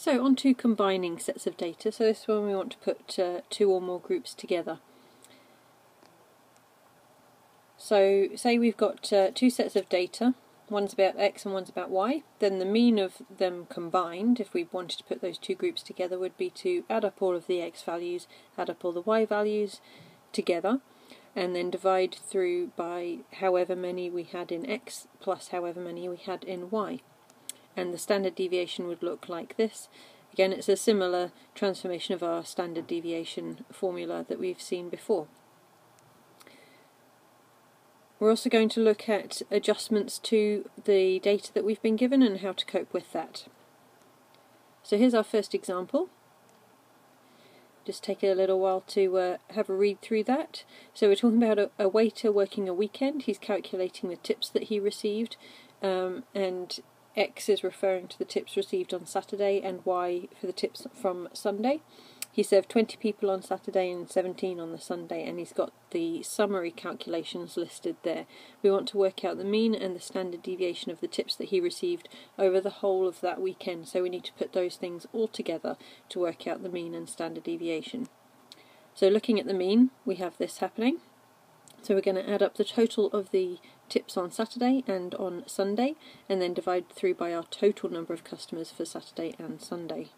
So on to combining sets of data. So this one we want to put uh, two or more groups together. So say we've got uh, two sets of data, one's about x and one's about y, then the mean of them combined, if we wanted to put those two groups together, would be to add up all of the x values, add up all the y values together, and then divide through by however many we had in x plus however many we had in y and the standard deviation would look like this. Again, it's a similar transformation of our standard deviation formula that we've seen before. We're also going to look at adjustments to the data that we've been given and how to cope with that. So here's our first example. Just take a little while to uh, have a read through that. So we're talking about a, a, waiter working a weekend. He's calculating the tips that he received um, and X is referring to the tips received on Saturday and Y for the tips from Sunday. He served 20 people on Saturday and 17 on the Sunday, and he's got the summary calculations listed there. We want to work out the mean and the standard deviation of the tips that he received over the whole of that weekend, so we need to put those things all together to work out the mean and standard deviation. So, looking at the mean, we have this happening. So, we're going to add up the total of the tips on Saturday and on Sunday, and then divide through by our total number of customers for Saturday and Sunday.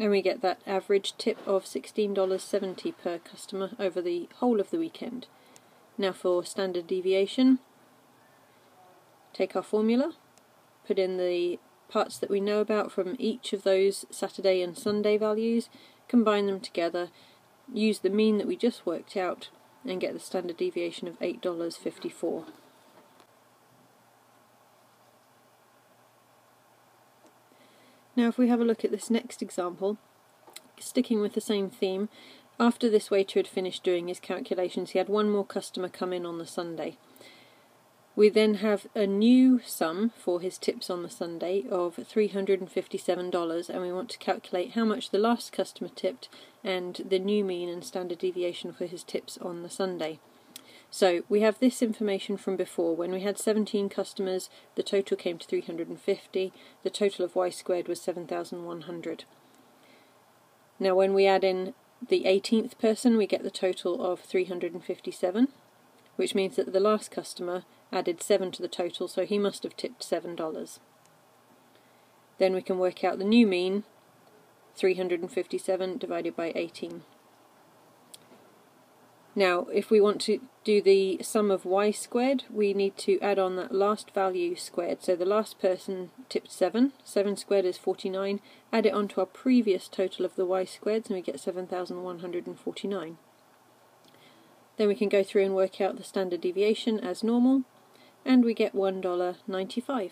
And we get that average tip of $16.70 per customer over the whole of the weekend. Now for standard deviation, take our formula, put in the parts that we know about from each of those Saturday and Sunday values, combine them together, use the mean that we just worked out and get the standard deviation of $8.54. Now if we have a look at this next example, sticking with the same theme, after this waiter had finished doing his calculations he had one more customer come in on the Sunday. We then have a new sum for his tips on the Sunday of $357 and we want to calculate how much the last customer tipped and the new mean and standard deviation for his tips on the Sunday. So we have this information from before. When we had 17 customers, the total came to 350. The total of y squared was 7,100. Now when we add in the 18th person, we get the total of 357, which means that the last customer added 7 to the total, so he must have tipped $7. Then we can work out the new mean, 357 divided by 18. Now, if we want to do the sum of y squared, we need to add on that last value squared. So the last person tipped 7, 7 squared is 49, add it onto our previous total of the y squareds and we get 7,149. Then we can go through and work out the standard deviation as normal, and we get $1.95.